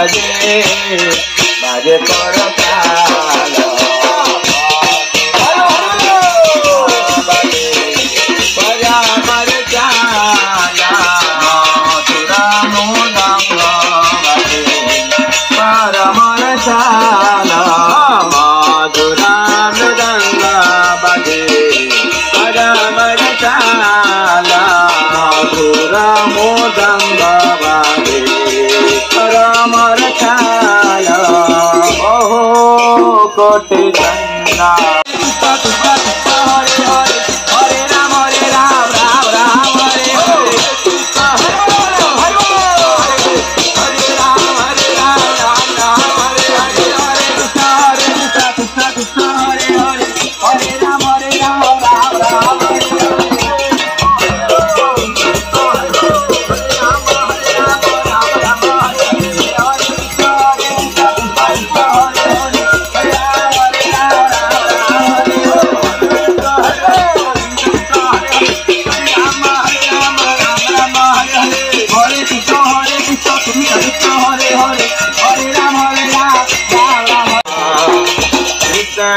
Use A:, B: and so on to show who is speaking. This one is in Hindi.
A: বাজে বাজে পরকাল। আমার চা कोट धन्ना Oh,